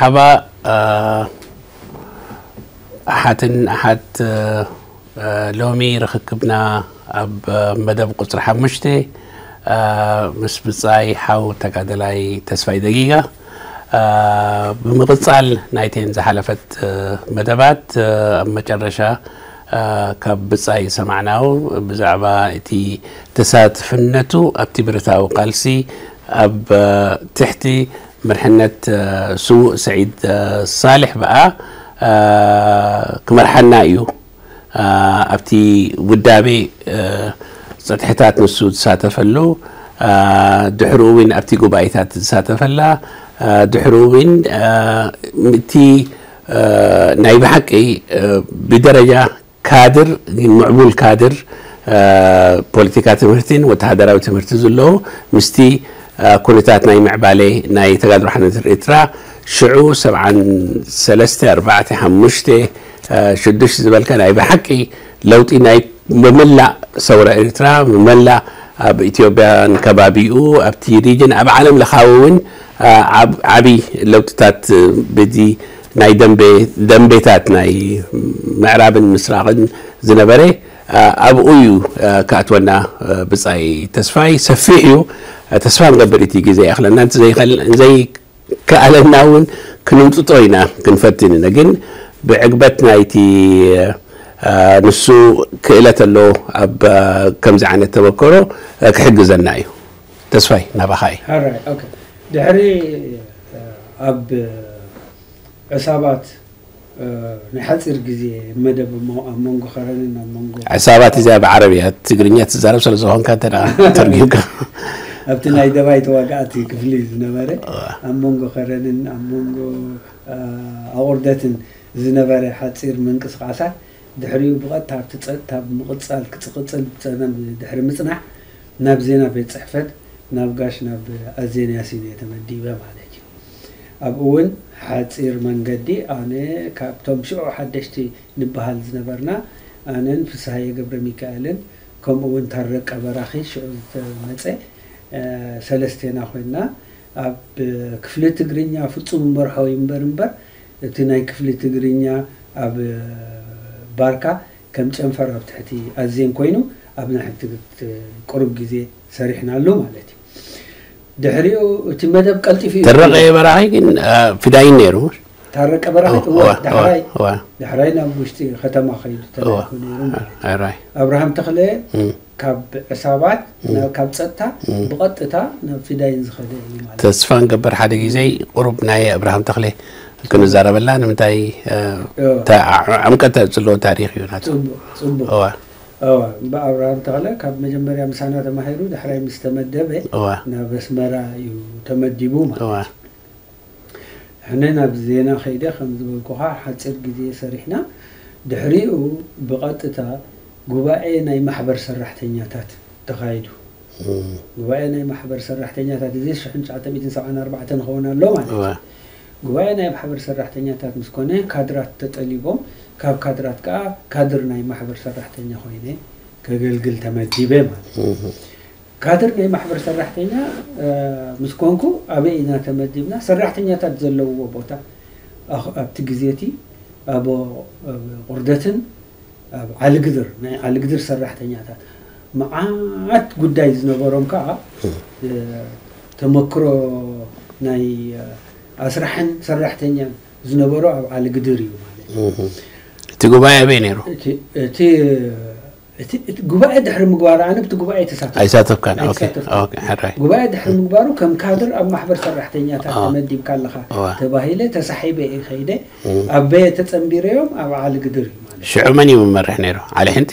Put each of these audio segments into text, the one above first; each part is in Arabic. مرحبا آه، احد احد آه، آه، لومي ركبنا اب مدب قصر حمشتي مش بصاي حاو تكادلاي تسفاي دقيقه بمغصال نايتين زحلفت مدبات اما جرشا كبصاي سمعناه بزعبا تي تسات فنتو ابتي برثاو قلسي اب تحتي مرحنت آه، سو سعيد آه، صالح بقى آه، كمرحنا ايو ابتي ودابي صدحتات نسود تساتفلو دحروين ابتي قبايتات تساتفلا دحروين متي نايب حقي بدرجة كادر معمول كادر بوليتيكات مرتين وتهدرات مرتزلو مستي ኩነታት ናይ ምዕባለ ናይ ተጋድሎ ሓነት ኤርትራ ሽዑ 73 4 5 6 ዝበልካ ናይ ብሓቂ ለውጢ ናይ ብመላእ ሰውረ ኤርትራ ብመላእ ኣብ ኢትዮጵያን ከባቢኡ ኣብቲ ሪጅን ኣብ ዓለም ለካዊ እውን ዓብይ ለውጥታት በዚ ናይ ደንቤታት ናይ ምዕራብን ምስራቅን ዝነበረ ኣብኡ እዩ ከኣትወና ብፃይ ተስፋይ ሰፊሕ እዩ أتسفى مقبلتي كذا يا أخي لأن أنت زي خل زي كأهل الناون كنوم تطوينا كنفتن لكن بعقبتنا يتي آه نسو كإلة اللو أب كم زعنة توكرو كحق زنايو تسفاي نبخاي هاي أوكي دحري أب عصابات نحصر جزي مدى بمو أمونغو خرانين أمونغو عصابات إذا بعربية تقرينيات الزارب سلسوهن كاتنا ترقيوكا ኣብቲ ናይ ደባይ ተዋጋእቲ ክፍሊ ዝነበረ ኣብ መንጎ ከረንን ኣብ መንጎ ኣቁርደትን ዝነበረ ሓፂር ምንቅስቃሳት ድሕሪኡ ብቐጥታ ኣብቲ ፀጥታ ምቕፃል ክፅቕፅል ፀበም ድሕሪ ምፅናሕ ናብ ዜና ቤት ፅሕፈት ናብ ጋሽ ናብ ኣዜን ያሲን እየ ተመዲበ ማለት እዩ ኣብኡ እውን ሓፂር መንገዲ ኣነ ካብቶም ሽዑ ሓደሽቲ ንበሃል ዝነበርና ኣነን ፍስሃየ ገብረ ሚካኤልን ከምኡ እውን ታረቀ በራኺ ሽዑ ዝተመፀ ሰለስቴና ኮይና ኣብ ክፍሊ ትግርኛ ፍፁም መርሖዊ እምበር እምበር እቲ ናይ ክፍሊ ትግርኛ ኣብ ባርካ ከም ጨንፈር ኣብ ትሕቲ ኣዝን ኮይኑ ኣብ ናይ ሕቲ ቅሩብ ግዜ ሰሪሕና ኣሎ ማለት እዩ ድሕሪኡ እቲ መደብ ቀልጢፍ እዩ ተረቀየ መራሒ ግን ፍዳይን ነይሩ تارك برهت هو دحراي دحراي نام وشتي ختم خيد تلاقي أبراهام تخلي كاب عصابات كاب تصتا بقطتا نفداين زخده تسفان قبر حدا جزي قرب ناي أبراهام تخلي كنا زاربلا نمتاي عمقة تسلو تاريخ يونات صبو هو أوه بأبراهام تخلى كاب مجمريا مسانا تمهيرو دحراي مستمدبه نابس مرا يو تمدبوما ሕነ ናብ ዜና ከይደ ከም ዝበልኩካ ሓፂር ግዜ ሰሪሕና ድሕሪኡ ብቐጥታ ጉባኤ ናይ ማሕበር ሰራሕተኛታት ተካይዱ ጉባኤ ናይ ማሕበር ሰራሕተኛታት እዚ 974 ንኸውን ኣሎ ማለት እዩ ጉባኤ ናይ ማሕበር ሰራሕተኛታት ምስ ኮነ ካድራት ተጠሊቦም ካብ ካድራት ከዓ ካድር ናይ ማሕበር ሰራሕተኛ ኮይነ ከገልግል ተመዲበ ማለት እዩ ካድር ናይ ማሕበር ሰራሕተኛ ምስ ኮንኩ ኣበይ ኢና ተመዲብና ሰራሕተኛታት ዘለውዎ ቦታ ኣብቲ ግዜቲ እቲ ኣብ ቁርደትን ኣብ ዓልግድር ናይ ዓልግድር ሰራሕተኛታት መዓት ጉዳይ ዝነበሮም ከዓ ተመክሮ ናይ ኣስራሕን ሰራሕተኛን ዝነበሮ ኣብ ዓልግድር እዩ ማለት እዩ እቲ ጉባኤ ኣበይ ነይሩ እቲ ጉባኤ ድሕሪ ምግባሩ ኣነ ብቲ ጉባኤ ተሳተፍ ኣይሳተፍካን ጉባኤ ድሕሪ ምግባሩ ከም ካድር ኣብ ማሕበር ሰራሕተኛታት ተመዲብካ ኣለካ ተባሂለ ተሳሒበ እየ ከይደ ኣብ በየ ተፀንቢረዮም ኣብ ዓሊ ግድር እዩ ማለት ሽዑ መን እዩ መመርሕ ነይሩ ዓሊ ሕንቲ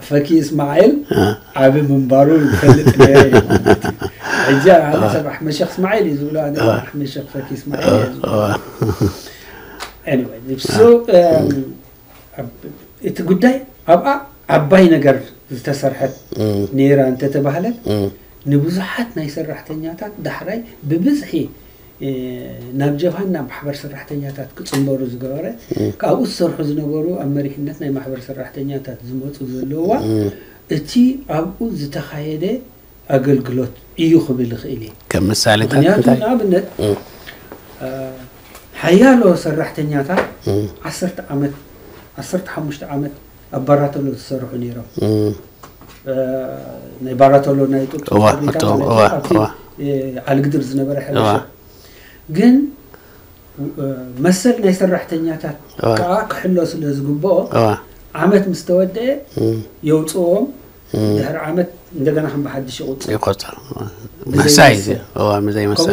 فكي اسماعيل اه. عابي منبارو يفلت عجا هذا اه. سبع آه. احمد شيخ اسماعيل يزول هذا آه. آه. احمد شيخ فكي اسماعيل اني بسو انت قداي ابا عباي نقر تسرحت نيرا انت تبهلت نبوزحات ناي سرحتني دحري ببزحي ናብ ጀፋን ናብ ማሕበር ሰራሕተኛታት ክፅምበሩ ዝገበረ ካብኡ ዝሰርሑ ዝነበሩ ኣብ መሪሕነት ናይ ማሕበር ሰራሕተኛታት ዝመፁ ዘለዋ እቲ ኣብኡ ዝተካየደ ኣገልግሎት እዩ ክብል ይኽእል እዩ ከም ምሳሌታትምክንያቱ ንኣብነት ሓያሎ ሰራሕተኛታት ዓሰርተ ዓመት ዓሰርተ ሓሙሽተ ዓመት ኣብ ባራተሎ ዝሰርሑ ነይሮም ናይ ባራተሎ ናይ ጡጥ ኣብቲ ዓልግድር ዝነበረ ሕርሻ ግን መሰል ናይ ሰራሕተኛታት ከዓ ክሕሎ ስለ ዝግብኦ ዓመት ምስ ተወደአ የውፅዎም ድሕሪ ዓመት እንደገና ከም ብሓድሽ ይቁፅር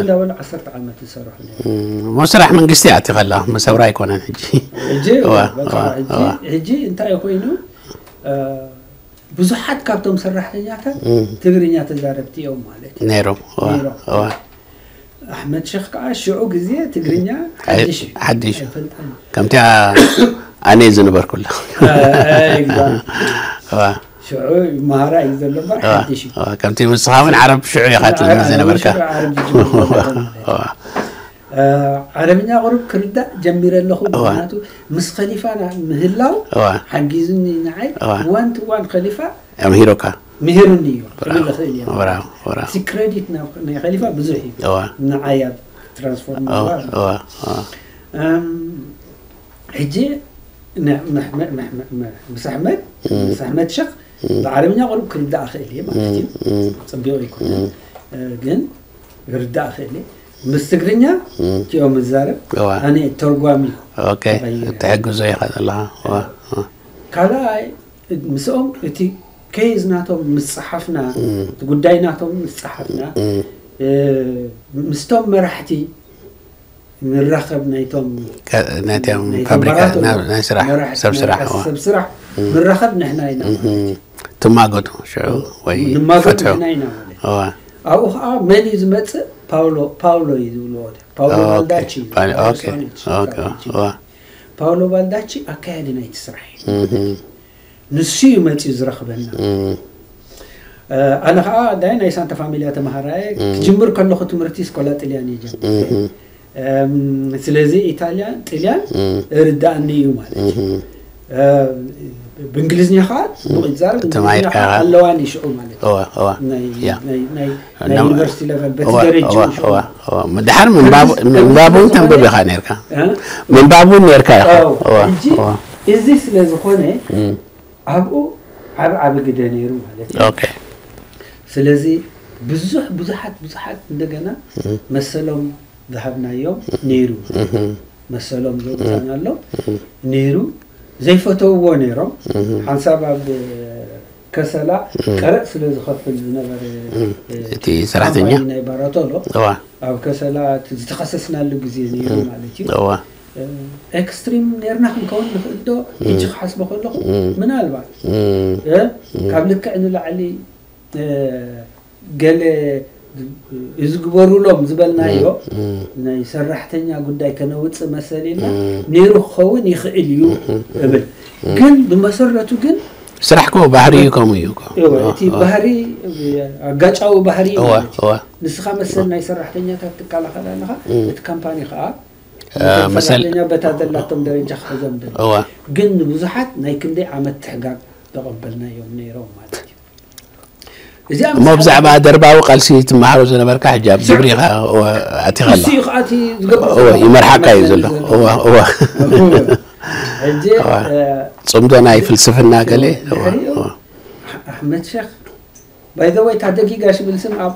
እዳበሉ ዓሰርተ ዓመት ዝሰርሑ መስራሕ መንግስቲ ኣቲ ከላ መሰብራ ኣይኮነን ሕጂ ሕጂ እንታይ ኮይኑ ብዙሓት ካብቶም ሰራሕተኛታት ትግርኛ ተዛረብቲ እዮም ማለት እዩ ነይሮም أحمد شيخ قاع شعو قزية تقرينيا حديش حديش كم تاع آه، أني زنبر كله آه آه شعو مهارة زنبر حديش كم عرب شعوب يا خاتل من زنبر كا عربنا غرب كردة جميرة لخو بناتو مس خليفة مهلاو حقيزني نعي وانت وان خليفة أم هيروكا ምሄሩኒ እዩ ክልኽእል እየ እቲ ክሬዲት ናይ ከሊፋ ብዙሕ እዩ ንዓያ ትራንስፎርም ሕጂ ምስ ኣሕመድ ምስ ኣሕመድ ሸክ ብዓረብኛ ቁርብ ክርዳእ ክእል እየ ማለት እዩ ፅቢቕ ይኮነ ግን ክርዳእ ክእል እየ ምስ ትግርኛ እቲኦ ምዛረብ ኣነ ተርጓሚ ትሕግዞ ኢኻ ዘለካ ካልኣይ ምስኦም እቲ ከይዝ ናቶም ምስ ፀሓፍና ጉዳይ ናቶም ምስ ፀሓፍና ምስቶም መራሕቲ ንራኸብ ናይቶም ናይ ስራሕ ሰብ ስራሕ ሰብ ስራሕ ንራኸብ ንሕና ኢና ትማገጡ ሽዑ ወይ ፈትሑ ኣብኡ ከዓ መን እዩ ዝመፅእ ፓውሎ ፓውሎ እዩ ዝብልዎ ፓውሎ ባልዳቺ ፓውሎ ባልዳቺ ኣካያዲ ናይቲ ስራሕ እዩ نسيو ماتي زرخبنا آه، انا أنا آه، داينا سانتا فاميليا تمهراي جمبر كلو خط مرتيس كولا تليان يجي سلازي ايطاليا تليان ردا نيو مالك آه، بانجليزني خاط مغزار تماي اللوان يشعو مالك هو هو ناي ناي ناي يونيفرسيتي ليفل بتدرج هو هو هو مدحر من باب من بابو تنبغي خانيركا من بابو نيركا هو هو ازي سلازي خوني ኣብኡ ዓብ ዓብ ግደ ነይሩ ማለት እዩ ስለዚ ብዙሕ ብዙሓት ብዙሓት እንደገና መሰሎም ዝሃብናዮም ነይሩ መሰሎም ዘውፅናሎ ነይሩ ዘይፈተውዎ ነይሮም ሓንሳብ ኣብ ከሰላ ቀረፅ ስለ ዝኸፍል ዝነበረ እቲ ሰራሕተኛ ናይ ባራቶ ኣሎ ኣብ ከሰላ ዝተኸሰስናሉ ግዜ ነይሩ ማለት እዩ ኤክስትሪም ነርና ክንከውን ንኽእል ዶ እጂ ክሓስቦ ከለኹ ምናልባት ካብ ልክዕ ንላዕሊ ገለ ዝግበሩሎም ዝበልናዮ ናይ ሰራሕተኛ ጉዳይ ከነውፅእ መሰሊና ነይሩ ክኸውን ይኽእል እዩ እብል ግን ብመሰረቱ ግን ስራሕ ኮ ባህሪ እዩ ከምኡ እዩ እቲ ባህሪ ኣጋጫዊ ባህሪ እዩ ንስኻ መሰል ናይ ሰራሕተኛታት ትከላኸል ኣለኻ እቲ ካምፓኒ ከዓ መሰለኛ በታት ዘላቶም ደረጃ ክተዘንብል ግን ንብዙሓት ናይ ክንደይ ዓመት ትሕጋግ ተቐበልናዮም ነይሮም ማለት እዩ እዚ እሞ ብዛዕባ ደርባዊ ቃልሲ ትመሃሮ ዝነበርካ ሕጂ ኣብ ዝብሪ ኢኻ ኣቲኻ ኣሎ ይመርሓካ እዩ ዘሎ ፅምዶ ናይ ፍልስፍና ገለ ኣሕመድ ሸክ ባይዘወይ እታ ደጊጋ ሽብል ስም ኣብ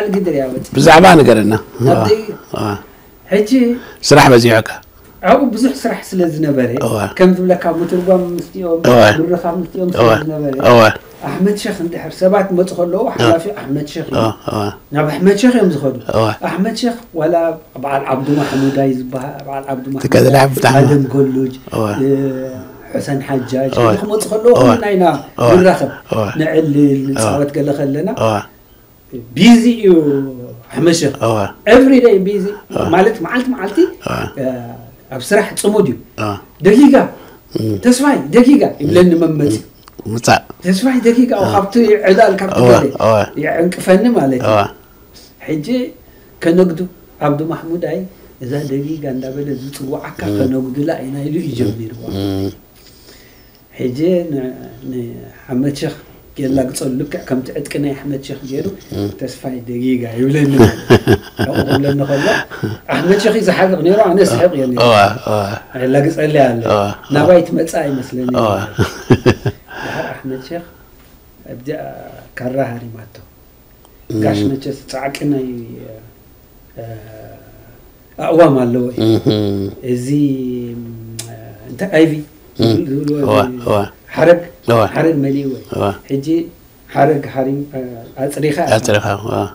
ዓልጊ ድርያ ብዛዕባ ነገርና حجي سرح بزيعك عبو بزح سرح سلز نبري كم تبلا كابو مستيوم نرخا مستيوم سلز نبري أحمد شيخ أنت حر سبعت موت خلو أحمد شيخ نعم أحمد شيخ يوم زخلو أحمد شيخ ولا بعد عبد محمود عايز بعد عبد محمود تكذا لعب بتاعه عدم كلوج آه، حسن حجاج موت خلو من أين نرخب نعلي الصوت قال خلنا بيزي ሕምሽኽ ኤቭሪደይ ቢዚ ማለት መዓልቲ መዓልቲ ኣብ ስራሕ ፅሙድ እዩ ደጊጋ ተስፋይ ደጊጋ ይብለኒ መመፅ ምፃእ ተስፋይ ደጊጋ ካብቲ ዕላል ካብቲ ይዕንቅፈኒ ማለት እዩ ሕጂ ከነግዱ ዓብዱ ማሕሙዳይ እዛ ደጊጋ እንዳበለ ዝፅዋዓካ ከነግዱላ ኢና ኢሉ እዩ ጀሚርዋ ሕጂ ንሓመድ ሸኽ የላግፀሉ ልክዕ ከምቲ ዕጥቂ ናይ ኣሕመድ ሸክ ገይሩ ተስፋይ ደጊጋ ይብለኒ ኣብኡ ክብለኒ ከሎ ኣሕመድ ሸክ ዝሓቅቕ ነይሩ ኣነ ስሕቅ እየ የላግፀሊ ኣለ ናባይ ትመፃ ይመስለኒ ድሓር ኣሕመድ ሸክ ካራ ሃሪማቶ ጋሽ መቸስ ፃዕቂ ናይ ኣእዋም ኣለዎ እዩ እዚ እንታይ ኣይቪ ዝብልዎ حرق اه. حرق مليوي اه. حجي حرق حريم أصريخة اه، أصريخة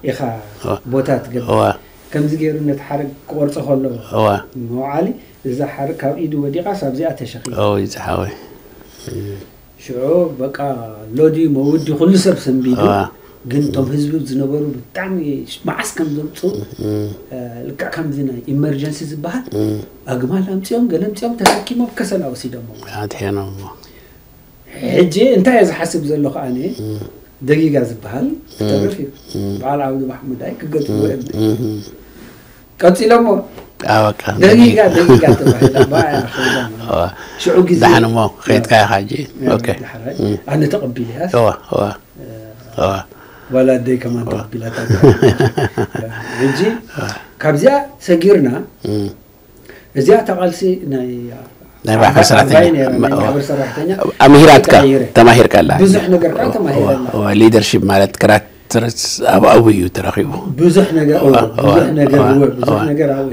إخا بوتات قبل كم زغير نت حرق قرص خلوا مو عالي إذا حرق كاب إيد ودي قاس أبزي أتشخي أو إذا حوي شعوب بقى لودي مودي كل سب سنبيدو جن تم حزب زنبرو بتعم معس كم زمتو لك كم زنا إمرجنسي زبها أجمع لهم تيوم قلهم تيوم تركي ما بكسل أو سيدامو هاد هنا مو حجي انت يا حاسب زلو خاني دقيقه زبحل تعرف على عبد محمد هاي قلت له قلت له مو اوا كان دقيقه دقيقه شو عقي دحنا مو خيط كاي حاجي اوكي انا تقبلها اوا اوا اوا ولا دي كمان تقبلها حجي كابزيا سجيرنا ازيا تقلسي ناي ኣምሂራትካ ተማሂርካ ኣላሊደርሽፕ ማለት ክራት ትርስ ኣብ ኣብኡ እዩ ተረኺቡ ብዙሕ ነገር ብዙሕ ነገር ብዙሕ ነገር ኣብኡ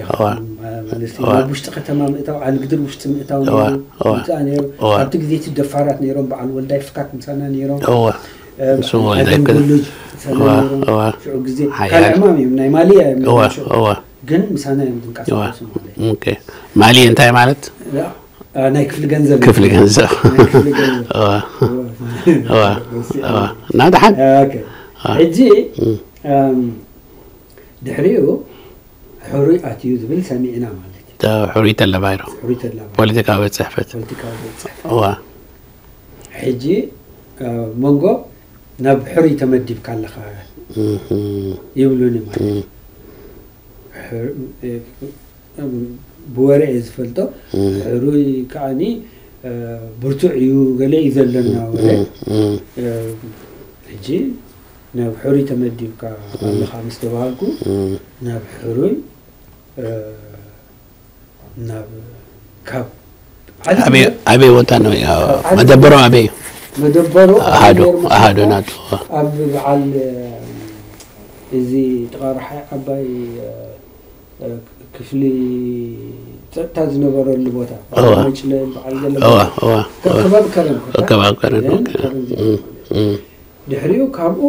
ናብ ውሽጢ ከተማ ምእታው ኣብ ግድር ውሽጢ ምእታው ኣብቲ ግዜ እቲ ደፋራት ነይሮም በዓል ወልዳይ ፍካት ምሳና ነይሮም ሽዑ ግዜ ካልእ ሕማም እዮም ናይ ማልያ እዮም ግን ምሳና እዮም ዝንቀሳቀሱ ማልያ እንታይ ማለት آه، انا يكفي الجنزب كفل الجنزب نعم، اه اه اه نضحك اوكي حجي دحريو حري اتيو زبل سمعنا ማለት تا حريت الله بايرو حريت الله ፖለቲካዊ ጽሕፈት ፖለቲካዊ ጽሕፈት ዋ ሕጂ መንጎ ናብ ሕሪ ተመዲብካ ኣለኻ ይብሉኒ ማለት ብወርኤ ዝፈልጦ ሩይ ከዓኒ ብርቱዕ እዩ ገለ እዩ ዘለና ወለ ሕጂ ናብ ሕሩይ ተመዲብካ ኣለካ ምስ ተባሃልኩ ናብ ሕሩይ ናብ ካብ ኣበይ ቦታ ነው መደበሮም ኣበይ እዩ መደበሮ ኣሃዶ ኣሃዶ ናቱ ኣብ በዓል እዚ ተቃርሓይ ዓባይ ክፍሊ ፀጥታ ዝነበረሉ ቦታ ከባቢ ከረን ከባቢ ከረን ድሕሪኡ ካብኡ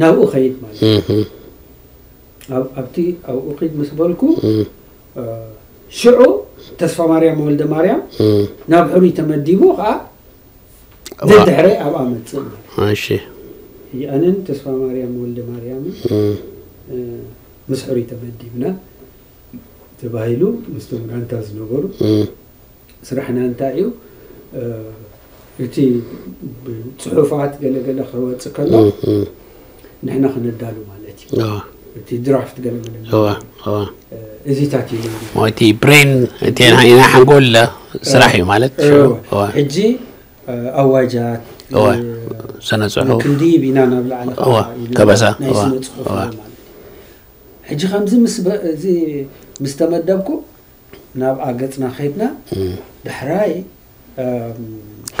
ናብኡ ኸይድ ማለት ኣብቲ ኣብኡ ኺድ ምስ በልኩ ሽዑ ተስፋ ማርያም ወልደ ማርያም ናብ ሕሩ ተመዲቡ ከዓ ዘድሕረ ኣብ ኣመፅእ ማለት ኣነን ተስፋ ማርያም ወልደ ማርያም ምስ ሕሩይ ተመዲብና ተባሂሉ ምስቶም ጋንታ ዝነበሩ ስራሕና እንታይ እዩ እቲ ፅሑፋት ገለገለ ክወፅእ ከሎ ንሕና ክነዳሉ ማለት እዩ እቲ ድራፍት ገለገለ እዚታት እዩ እቲ ብሬን እቲ ኢና ሓንጎል ስራሕ እዩ ማለት ሕጂ ኣዋጃት ሰነ ፅሑፍ ክንዲብ ኢና ናብ ላዕሊ ከበሳ ናይ ስነ ፅሑፍ ማለት حجي خمزي مس زي مستمدبكو ناب عقتنا خيبنا دحراي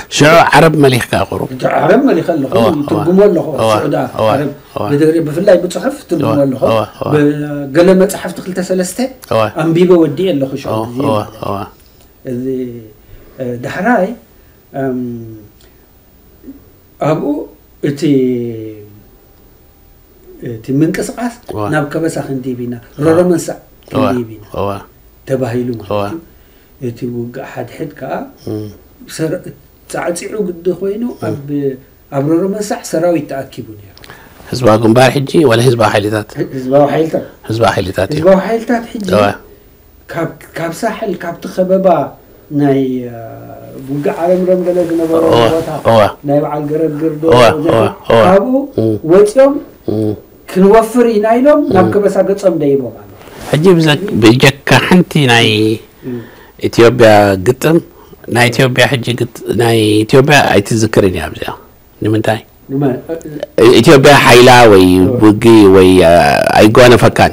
شو عرب مليخ كاغرو عرب مليخ اللخو ترجمو اللخو سعودا عرب بدري بفلاي بتصحف ترجمو اللخو قال ما تصحف تخل تسلستي امبيبه ودي اللخو شو زي دحراي ام ابو اتي እቲ ምንቅስቃስ ናብ ከበሳ ክንዲብ ኢና ረሮ መንሳዕ ክንዲብ ኢና ተባሂሉ ማለት እዩ እቲ ውግእ ሓድሕድ ከዓ ፃዕፂዑ ግዲ ኮይኑ ኣብ ረሮ መንሳዕ ሰራዊት ተኣኪቡ ነይሩ ህዝባዊ ግንባር ሕጂ ወላ ህዝባዊ ሓይልታት ህዝባዊ ሓይልታት ህዝባዊ ሓይልታት እዩ ህዝባዊ ሓይልታት ሕጂ ካብ ሳሕል ካብቲ ከበባ ናይ ውግእ ዓለም ረምረለ ዝነበሮ ቦታ ናይ በዓል ገረግር ዶ ካብኡ ወፂኦም كنوفر إنايلهم نبقى بس أقصهم دايما حجيب زك بيجك حنتي ناي إثيوبيا قطم ناي إثيوبيا حجي قط ناي إثيوبيا أي تذكرني أبزا نمن تاي إثيوبيا حيلا وي بوجي وي أي جوانا فكان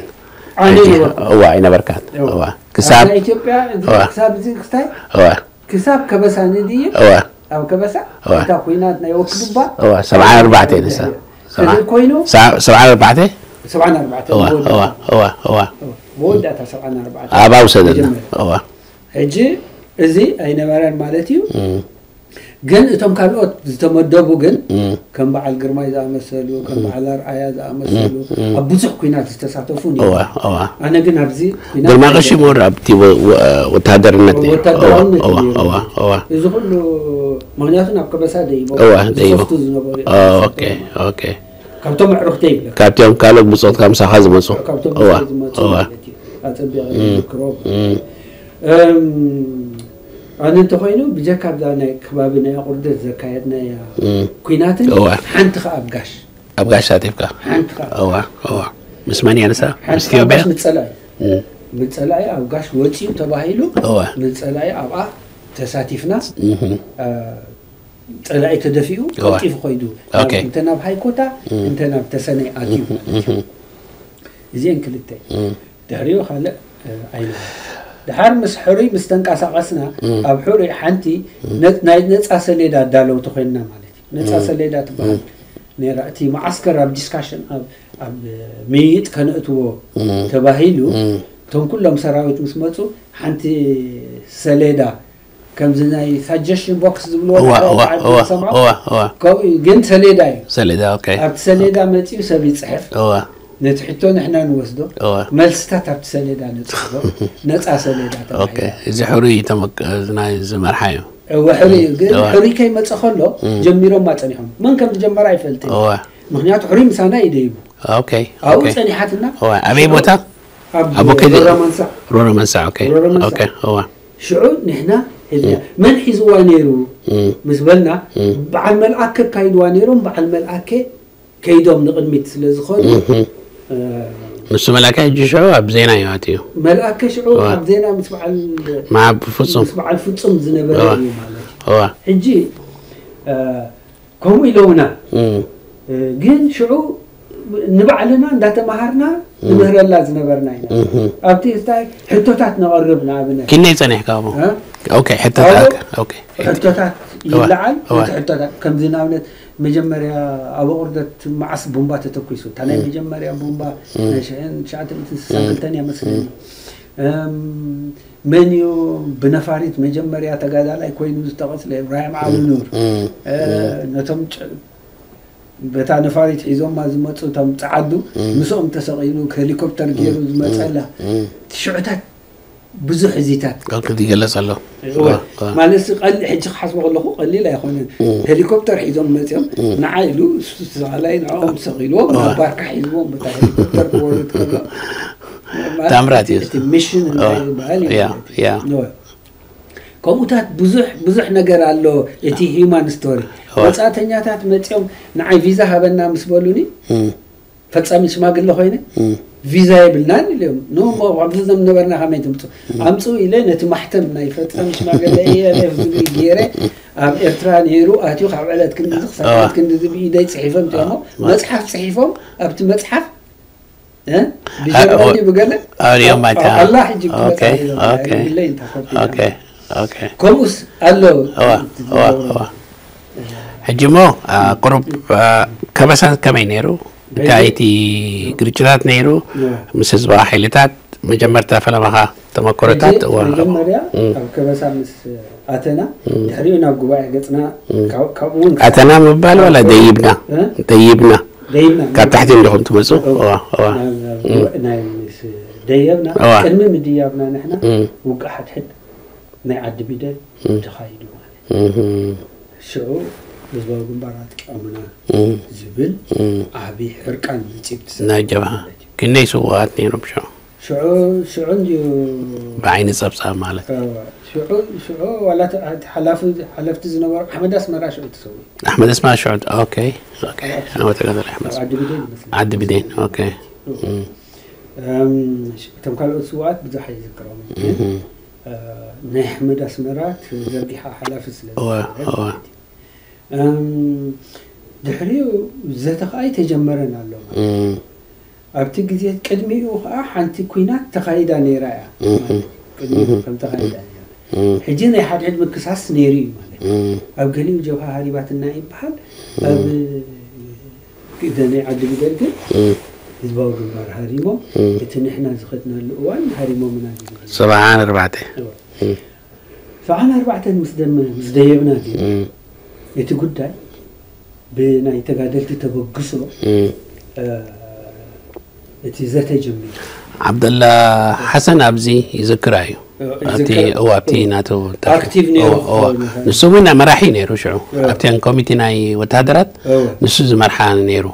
هو أنا بركان هو كساب هو كساب زين كستاي هو كساب كبس عندي هو أو كبسة هو تأخذينات نيوك دبا هو سبعة أربعة تنسى سبعة أربعة سبعة أربعة هو هو هو هو مودعته سبعة أربعة آه، أبا وسدنا هو هجي إزي أي نبارة مالتيو جن إتهم كانوا إتهم الدبو جن كم بعد جرما إذا مسلو كم بعد رعاية إذا مسلو أبوزح كينات استسعتوا فوني هو هو أنا جن أبزي جرما غشي مور أبتي و و وتهدر النتي هو هو هو هو إذا كله معناته نبقى بس هذا يبغى هو هذا يبغى آه، أوكي أوكي ካብቶም ኣዕሩኽተይ ይብለ ካብቶም ካልኦት ብፆት ካብ ምሳኻ ዝመፁ እዋ እዋ ኣፀቢቐ ዝክሮም ኣነ እንተኮይኑ ብጀካ ኣብዛ ናይ ከባቢ ናይ ኣቁርደት ዘካየድና ያ ኩናትን ሓንቲ ከዓ ኣብ ጋሽ ኣብ ጋሽ ተሳቲፍካ ሓንቲ እዋ እዋ ምስ መን እያ ንሳ ምስ ኢትዮጵያ ምፀላእ ምፀላእ ኣብ ጋሽ ወፂኡ ተባሂሉ ምፀላእ ኣብኣ ተሳቲፍና ፀላኢ ተደፊኡ ቀልጢፉ ኮይዱ እንተ ናብ ሃይኮታ እንተ ናብ ተሰነይ ኣትዩ ማለት እዩ እዚአን ክልተ ድሕሪኡ ካልእ ኣይነ ድሓር ምስ ሕሩይ ምስ ተንቀሳቐስና ኣብ ሕሩይ ሓንቲ ናይ ነፃ ሰሌዳ ዳለውቲ ኮይንና ማለት እዩ ነፃ ሰሌዳ ትበሃል ነራ እቲ ማዓስከር ኣብ ዲስካሽን ኣብ ምይይጥ ከነእትዎ ተባሂሉ እቶም ኩሎም ሰራዊት ምስ መፁ ሓንቲ ሰሌዳ ከም ዝናይ ሳጀሽን ቦክስ ዝብልዎ ሰምዖ ከምኡ ግን ሰሌዳ እዩ ሰሌዳ ኣብቲ ሰሌዳ መፅኡ ሰብ ይፅሕፍ ነቲ ሕቶ ንሕና ንወስዶ መልስታት ኣብቲ ሰሌዳ ንፅሕፎ ነፃ ሰሌዳ እዚ ሕሩይ ናይ ዝመርሓ እዩ ሕሩይ እዩ ግን ሕሩይ ከይመፀ ከሎ ጀሚሮም ኣፀኒሖም መን ከም ዝጀመራ ይፈልጥ ምክንያቱ ሕሩይ ምሳና እዩ ደይቡ ኣብኡ ፀኒሓትና ኣበይ ቦታ ኣብ ሮሮ መንሳ ሮሮ መንሳ ሽዑ ንሕና من حزوا نيرو مزبلنا بعد ملأك كيد وانيرون بعد ملأك كيدهم نقد مثل زخون مش آه. ملأك جشوا بزينا ياتيو ملأك شعور بزينا مع ال مع الفطسم مع الفطسم زنبرة هو حجي آه كم يلونا آه. جن شعور نبعلنا ذات مهرنا مهر الله زنبرنا هنا أبتي استاي حتى تات نقربنا أبنا كل نيت أنا حكابو أوكي حتى تات أوكي حتى تات يلعن حتى تات كم زين أبنا مجمر يا أبو أردة معص بومبا تتكويسو تنا مجمر يا بومبا شين شعات متسامل تاني مسلم منيو بنفاريت مجمر يا تجادل أي كوين مستقبل راي معلنور نتم በታ ነፋሪት ሒዞማ ዝመፁ እቶም ፀዓዱ ምስኦም ተሰቂሉ ከሄሊኮፕተር ገይሩ ዝመፀላ ሽዑታት ብዙሕ እዚታት ቅልቅል ይገለፅ ኣሎ ማለት ሕጂ ክሓስቦ ከለኹ ቀሊል ኣይኮነን ሄሊኮፕተር ሒዞም መፅኦም ንዓ ኢሉ ሰቃላይ ንዕኦም ተሰቂልዎም ናብ ባርካ ሒዝዎም በታ ሄሊኮፕተር ክወርድ ከሎ ታምራት እዩ ሚሽን ይበሃል ከምኡታት ብዙሕ ብዙሕ ነገር ኣሎ እቲ ሂማን ስቶሪ መጻተኛታት መፂኦም ንዓይ ቪዛ ሃበና ምስ በሉኒ ፈፃሚ ሽማግለ ኮይነ ቪዛ የብልናን ኢልዮም ኖ ኣብዚ ዘምነበርና ከመይ ትምፁ ኣምፁ ኢለ ነቲ ማሕተም ናይ ፈፃሚ ሽማግለ ዝብል ገይረ ኣብ ኤርትራ ነይሩ ኣትዩ ካብ ዕለት ክንዲዚ ክሳብ ክንዲዚ ብኢደይ ፅሒፎም እሞ መፅሓፍ ፅሒፎም ኣብቲ መፅሓፍ ብጀርመኒ ብገለ ኣላ ሕጂ ብለይ እንተኸቢና ከምኡስ ኣሎ حجمو قرب كبسان كمينيرو بتاعتي قرشتات نيرو مسز باحلتات مجمرتا فلمها تمكرتات و مجمرة كبسان مس أتنا تحريونا قباع قطنا كابون أتنا مبال ولا ديبنا ديبنا ديبنا كتحت لهم تمسو اوه اوه ديبنا كلمة مديابنا نحنا وقاحت حد ما يعد بيدا تخايدوا شعور ህዝባዊ ግንባር አጥቀምና ዝብል ዓብይ ዕርቃን ውፅኢት ናይ ጀብሃ ክንደይ ስዋኣት ነይሮም ሽዑ ሽዑ ሽዑ እዩ ብዓይኒ ፀብፃብ ማለት ሽዑ ሽዑ ዋላ ሓላፊ ሓለፍቲ ዝነበሩ ኣሕመድ ኣስመራ ሽዑ ትሰው ኣሕመድ ኣስመራ ሽዑ ኦኬ ዓዲ ብዴን ኦኬ እቶም ካልኦት ስዋኣት ብዙሓ ይዝክሮም ናይ ኣሕመድ ኣስመራ ዘርጊሓ ሓላፊ ስለ ድሕሪኡ ዘተ ከዓ ይተጀመረን ኣለዋ ኣብቲ ግዜ ቅድሚኡ ከዓ ሓንቲ ኩናት ተኻይዳ ነይራ እያ ቅድሚኡ ከም ተኻይዳ ሕጂ ናይ ሓደ ሕድ ምክሳስ ነይሩ እዩ ማለት ኣብ ገሊኡ ጀብሃ ሃሪባትና ይበሃል ኣብ ደናይ ዓዲ ብደርግን ህዝባዊ ግንባር ሃሪሞ እቲ ንሕና ዝኸድናሉ እዋን ሃሪሞምና ሰብዓን ኣርባዕተ ሰብዓን ኣርባዕተ ምስ ደየብና እቲ ጉዳይ ብናይ ተጋደልቲ ተበግሶ እቲ ዘተ ጀሚሩ ዓብደላ ሓሰን ኣብዚ ይዝክራ እዩ ኣብቲ እዋ ኣብቲ ናቱ ንሱ እውን መራሒ ነይሩ ሽዑ ኣብቲን ኮሚቴ ናይ ወታደራት ንሱ ዝመርሓ ነይሩ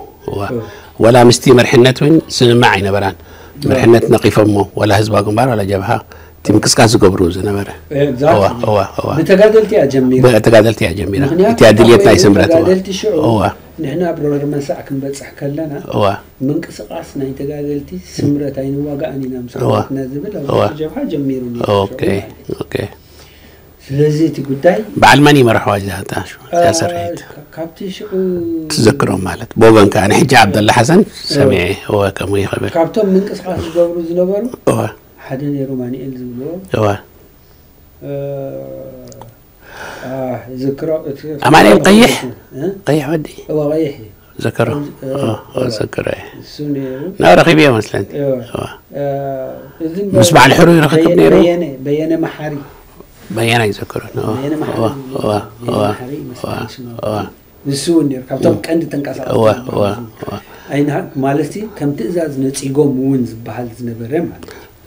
ወላ ምስቲ መርሕነት እውን ስምማዕ ኣይነበራን መርሕነት ነቂፎሞ ወላ ህዝባ ግንባር ወላ ጀብሃ تمكس كاس قبروز أنا إيه، برا هو هو أوه أوه أوه. إيه، جميل بتجادلتي آه، يا جميل أنتي عدليت ناي سمرات هو هو نحن عبر الرمان ساعك من بس حكى لنا أوه. من كس قاس ناي تجادلتي سمرات أي أوه. قاني أوه. سمرات هو نازب له هو جوا جميل أوكي أوكي لذيت قدي بعلماني ما راح واجه هذا شو تأثر هيد كابتي شو تذكره مالت بوغن كان حج عبد الله حسن سمعي هو كم يخبر كابتن من كس قاس قبروز نبرو هو حددي روماني الزبلو ايوا آه،, اه ذكرى اماني مقيح قيح ودي هو قيح ذكرى آه،, اه ذكره لا رقيبية أيوه. مثلا اه مسمع الحرو رقيب نيرو بيانة بيانة محاري بيانة يذكره بيانة محاري اه اه اه اه ንስውን ነሩ ካብቶም ቀንዲ ተንቀሳቀስቲ ኣይና ማለትቲ ከም ትእዛዝ ነፂጎም እውን ዝበሃል ዝነበረ ማለት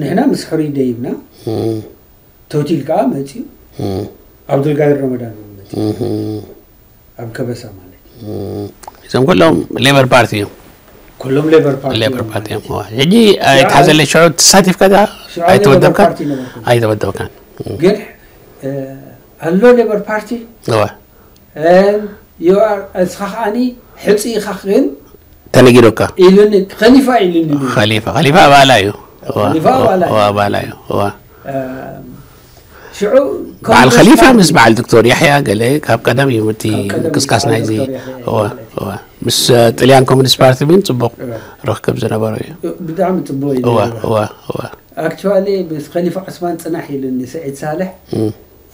ንሕና ምስ ሕሩ ደይብና ተውቲል ከዓ መፅኡ ኣብ ድርጋይ ረመዳን መፅኡ ኣብ ከበሳ ማለት እዩ እዞም ኩሎም ሌበር ፓርቲ እዮም ኩሎም ሌበር ፓርቲ ሌበር ፓርቲ እዮም ሕጂ ኣይትሓዘለ ሽዑ ትሳቲፍካ ኣይተወደብካን ኣይተወደብካን ግን ኣሎ ሌበር ፓርቲ እስኻ ከዓኒ ሕፂ ኢኻ ግን ተነጊዶካ ኢሉኒ ከሊፋ ኢሉኒ ከሊፋ ከሊፋ ባላ እዩ هو هو هو هو هو هو هو هو هو هو هو هو هو هو هو هو مس طليان كومنس بارتي بين تبوك روح كبز انا بارو بدعم تبوك هو هو هو اكشوالي بس خليفة عثمان تنحي لاني سعيد صالح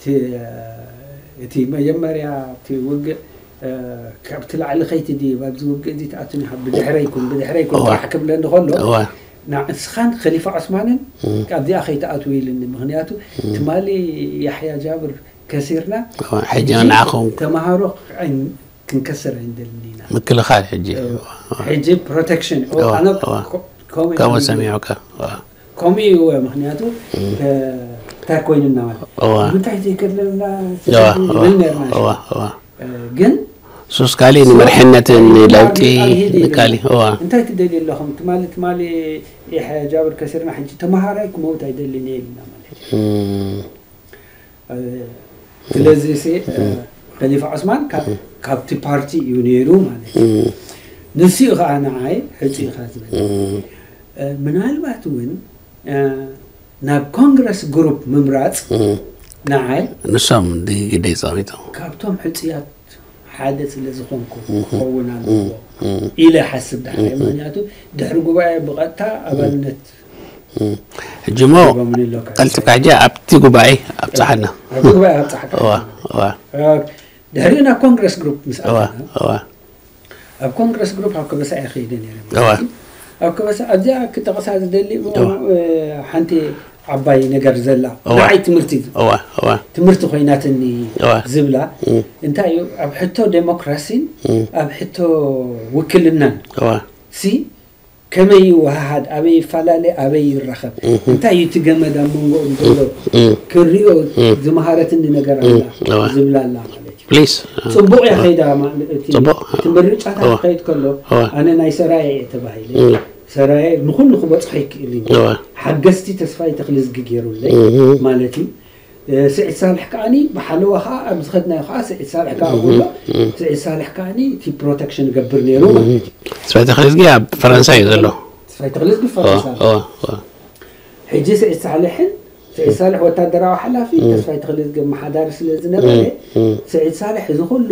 تي آه، تي ما يمر يا تي وقع آه، كابتل على خيتي دي بابز وقع دي تعطيني حب بدحريكم بدحريكم تحكم لانه خلو نسخان خليفة عثمان كان ذي أخي تأتوي للمغنياته تمالي يحيى جابر كسيرنا حجينا نعقهم تمهارو عن كنكسر عند النينا من كل خال حجي حجي بروتكشن أنا كومي كومي يعني سميعك كومي هو مغنياته تاكوين النوال وانت حجي كرلنا سيكون أه، جن سوس قالي ان مرحنت ان لوتي قالي هو انت تدلي لهم تمالي تمالي اي حاجه بالكسر ما حنجي تمهارك موت يدلي لي امم فلزي سي خليفة عثمان كابتي بارتي يونيرو مالتي نسي غانا عاي حتي خاتم من هالبات وين ناب كونغرس جروب ممرات نعاي نسام دي قدي صاريتو كابتهم حتيات عادت لزخونكو خونا إلى حسب ده حيوانياتو ده رجوع بغتا أبنت جمو قلت بك عجا أبتي قبعي أبتحنا أبتي قبعي أبتحنا أوه أوه ده هنا كونغرس جروب مسألة أوه أوه أب كونغرس جروب هاك بس أخي دنيا أوه أب كبس أبدا كنت قصاد دلي حنتي ዓባይ ነገር ዘላ ንዓይ ትምህርቲ ትምህርቲ ኮይናትኒ ዝብላ እንታይ እዩ ኣብ ሕቶ ዴሞክራሲን ኣብ ሕቶ ውክልናን ሲ ከመይ ይወሃሃድ ኣበይ ይፈላለየ ኣበይ ይራኸብ እንታይ እዩ እቲ ገመድ ኣብ መንጎኦም ዘሎ ክንሪኦ ዝመሃረትኒ ነገር ኣላ ዝብላ ኣላ ፕሊስ ፅቡቅ እያ ከይዳ እቲ ምርጫታት ከይድ ከሎ ኣነ ናይ ሰራየ እየ ተባሂለ ሰራየ ንኩሉ ክበፅሖ ይክእል እዩ ሓገዝቲ ተስፋይ ተክሊ ዝጊ ገይሩለይ ማለት እዩ ስዒት ሳልሕ ከዓኒ ብሓለዋ ከዓ ኣብ ዝኸድናዮ ከዓ ስዒት ሳልሕ ከዓ ሎ ስዒት ሳልሕ ከዓኒ እቲ ፕሮቴክሽን ገብር ነይሩ ማለት እዩ ተስፋይ ተክሊ ዝጊ ኣብ ፈረንሳይ እዩ ዘሎ ተስፋይ ተክሊ ዝጊ ፈረንሳይ ሕጂ ስዒት ሳልሕን ስዒድ ሳልሕ ወታደራዊ ሓላፊ ተስፋይ ተክሊ ዝገ መሓዳሪ ስለ ዝነበረ ስዒድ ሳልሕ እዚ ኩሉ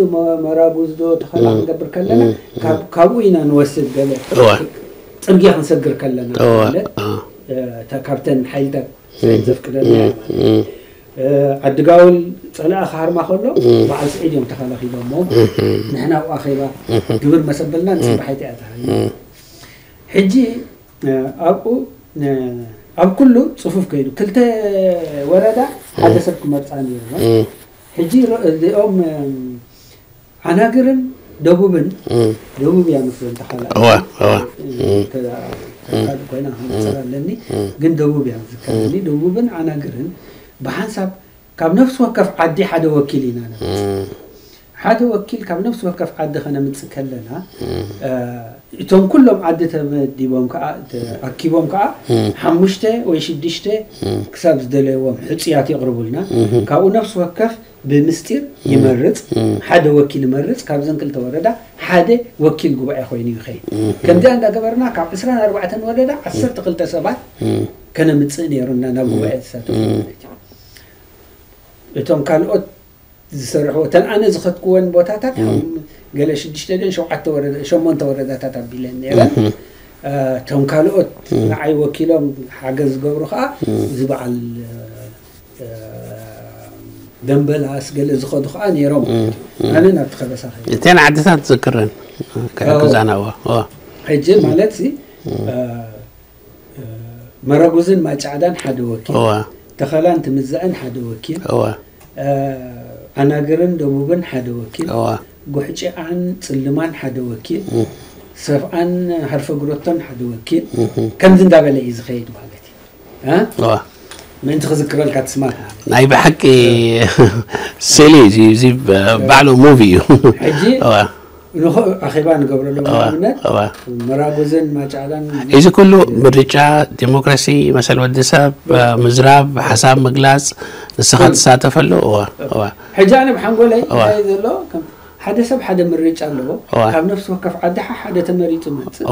መራቡ ዝዶ ተኸላ ክንገብር ከለና ካብኡ ኢና ንወስድ ገለ ፅርግያ ክንሰግር ከለና ካብተን ሓይልታት ዘፍቅደና ዓድጋውን ፀላእ ካሃርማ ከሎ በዓል ስዒድ እዮም ተኸላኺሎሞ ንሕና ኣብኡ ኣኼባ ግብር መሰበልና ንፅባሓይቲ እያ ተሃዩ ሕጂ ኣብኡ ኣብ ኩሉ ፅፉፍ ከይዱ ክልተ ወረዳ ሓደ ሰብ ክመርፃ ነይሩ ሕጂ እዚኦም ዓናግርን ደቡብን ደቡብ ያመስለን ተሓላ ኮይና ክንፅር ኣለኒ ግን ደቡብ እያ ዝከለኒ ደቡብን ዓናግርን ብሓንሳብ ካብ ነፍሲ ወከፍ ዓዲ ሓደ ወኪል ኢና ሓደ ወኪል ካብ ነፍሲ ወከፍ ዓዲ ከነምፅእ ከለና يتم كلهم عدة ديبوم كا أكيبوم كا حمشته ويشدشته كسب دله وحصيات يقربولنا كاو نفس وكف بمستير يمرز حدا وكيل مرز كابزن كل توردة حدا وكيل جوا أخوين يخي كم ده عند جبرنا كاب إسران أربعة توردة عشر تقل تسبات كنا متصنيرنا نبوة سات يتم كان ዝሰርሕዎ እተን ኣነ ዝኸትክወን ቦታታት ገለ ሽዱሽተን ሸውዓተ ወረዳ ሸሞንተ ወረዳታት ኣቢለን ነረን እቶም ካልኦት ንዓይ ወኪሎም ሓገዝ ዝገብሩ ከዓ እዚ በዓል ደንበላስ ገለ ዝኸዱ ከዓ ነይሮም ኣነ ናብቲ ከበሳ እተን ዓድታት ዝዝክርን ክዛናዎ ሕጂ ማለት መረጉዝን ማጫዕዳን ሓደ ወኪል ተኸላን ትምዛእን ሓደ ወኪል أنا قرن دوبن حد وكيل قحجة عن سلمان حد وكيل سرف عن حرف قروتن حد وكيل كم زين دابا ليز خيد مالتي ها أوه. ما انت خذكر لك تسمع ناي بحكي أه. سيلي زي زي آه، بعلو موفي حجي ኣኼባ ንገብረሎም ኣብነት መራጎዝን ማጫላን እዚ ኩሉ ምርጫ ዲሞክራሲ መሰል ወዲ ሰብ ምዝራብ ሓሳብ ምግላፅ ንስኻ ትሳተፈሉ እዋ እዋ ሕጂ ኣነ ብሓንጎለይ እንታይ ዘሎ ሓደ ሰብ ሓደ ምርጫ ኣለዎ ካብ ነፍሲ ወከፍ ዓድሓ ሓደ ተመሪፁ መፅእ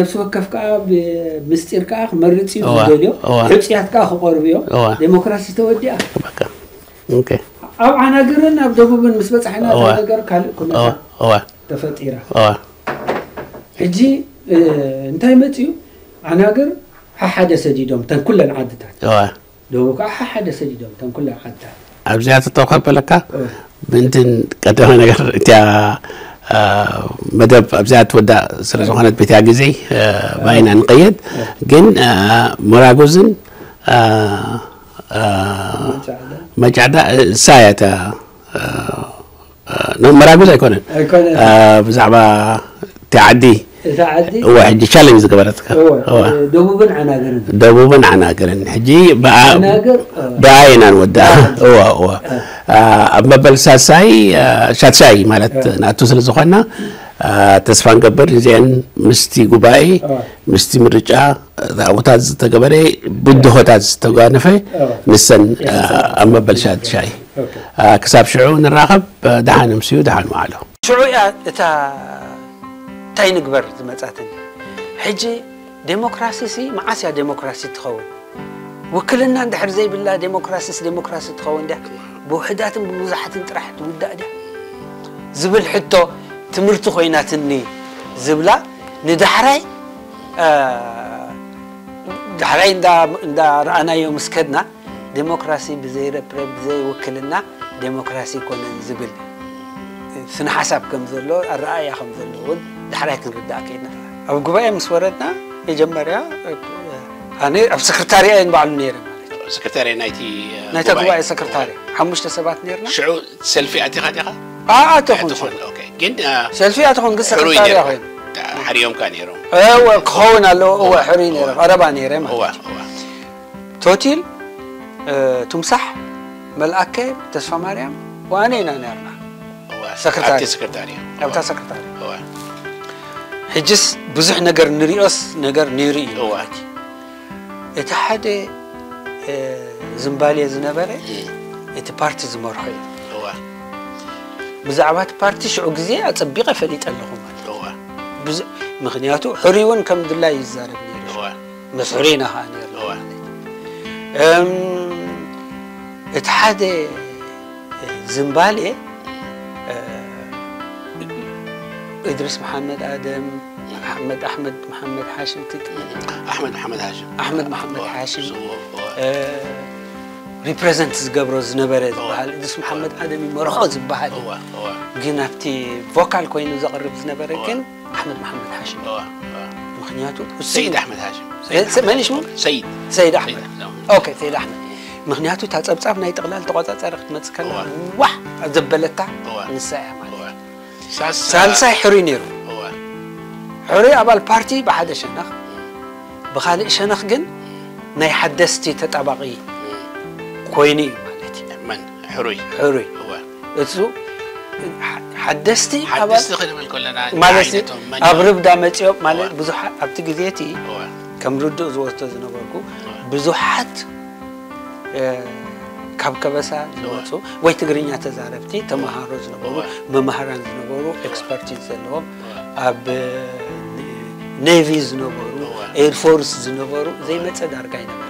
ነፍሲ ወከፍ ከዓ ብምስጢር ከዓ ክመርፅ እዩ ዝደልዮ ሕፅያት ከዓ ክቆርብ እዮ ዴሞክራሲ ተወዲኣ ኣብ ዓናግርን ኣብ ደቡብን ምስ በፃሕና ነገር ካልእ ኩነታት ተፈጢራ ሕጂ እንታይ መፅኡ ኣናገር ሓሓደ ሰዲዶም ተን ኩለን ዓድታት ደቡ ከዓ ሓሓደ ሰዲዶም ተን ኩለን ዓድታት ኣብዚኣ ተተኸበለካ ምንትን ቀደመ ነገር እትያ መደብ ኣብዚኣ ትወዳእ ስለ ዝኾነት ቤትያ ግዜ ባይና ንቀየድ ግን ሞራጎዝን መጫዕዳ እሳ እያ መራጉዝ ኣይኮነን ብዛዕባ እቲ ዓዲ እዋ ሕጂ ቻለንጅ ዝገበረትካ ደቡብን ዓናገርን ሕጂ ብኣ ኢና ንወዳ እዋ እዋ ኣብ መበል ሳሳይ ሻትሻይ ማለት ንኣቱ ስለ ዝኾና ተስፋ ንገብር እዚአን ምስቲ ጉባኤ ምስቲ ምርጫ ጣዕቦታት ዝተገበረ ብድሆታት ዝተጓነፈ ንሰን ኣብ መበል ሻትሻይ آه، كساب شعون الرغب آه، دحن مسيو دحن معلو شعويا آه، تا تاين قبر زمتاتن حجي ديموكراسي سي ما عاسيا ديموكراسي تخون وكلنا عند زي بالله ديموكراسي سي ديموكراسي تخون ده بوحدات بوزحت انت راح تودا ده زبل حتو تمرت خويناتني زبلا ندحري آه دحري اندا اندا رانا يوم سكدنا ዲሞክራሲ ብዘይረብረ ብዘይውክልና ዲሞክራሲ ኮነን ዝብል ስነ ሓሳብ ከም ዘሎ ኣረኣያ ከም ዘሎ እውን ዳሕራይ ክንርዳእ ከይድና ኣብ ጉባኤ ምስ ወረድና መጀመርያ ኣነ ኣብ ሰክርታርያን ባዕሉ ነይረ ማለት እዩ ሰክርታርያ ናይቲ ናይታ ጉባኤ ሰክርታርያ ሓሙሽተ ሰባት ነርና ሽዑ ሰልፊ ኣቲኻ ዲኻ ኣተኹን ግን ሰልፊ ኣተኹን ግን ሰክርታርያ ኮይኑ حريمك نيرو ايوه كون الله هو حري نيرو عربا نيرو توتيل أه، تمسح ملأكي تسفى مريم وأنا هنا نرنا سكرتاري سكرتاري أو تا سكرتاري حجس بزح نجر نريوس نجر نيري هو أكيد اتحاد أه، زمبالي زنبري إيه. ات بارتي زمرحي هو بزعبات بارتي شو غزي اطبيقه فليت لهم هو بز مخنياتو حريون كم دلا يزارب نيري هو مسرينا هاني هو ام اتحاد آه، زمبالي آه، ادريس محمد ادم محمد احمد محمد هاشم احمد محمد هاشم احمد آه، محمد هاشم ريبريزنت زقبرو زنبرة زبحال ادريس محمد ادم يمرخو زبحال هو هو كنا في فوكال كوينو زقرب زنبرة كان احمد محمد هاشم مخنياتو السيد احمد هاشم سيد سيد احمد اوكي سيد احمد ምክንያቱ እታ ፀብፃብ ናይ ጥቕላል ተቆፃፀሪ ክትመፅእ ከላ ዋሕ ዘበለታ ንሳ እያ ማለት ሳልሳይ ሕሩይ ነይሩ ሕሩይ ኣባል ፓርቲ ብሓደ ሸነኽ ብካልእ ሸነኽ ግን ናይ ሓደስቲ ተጣባቂ ኮይኑ እዩ ማለት እዩ ሕሩይ ሕሩይ እሱ ሓደስቲ ማለት ኣብ ርብዳ መፅኦም ማለት ብዙሓት ኣብቲ ግዜ እቲ ከም ርድእ ዝወስቶ ዝነበርኩ ብዙሓት ካብ ከበሳ ዝወፁ ወይ ትግርኛ ተዛረብቲ ተመሃሮ ዝነበሩ መምሃራን ዝነበሩ ኤክስፐርቲዝ ዘለዎም ኣብ ኔቪ ዝነበሩ ኤርፎርስ ዝነበሩ ዘይመፀ ዳርጋ ይነበ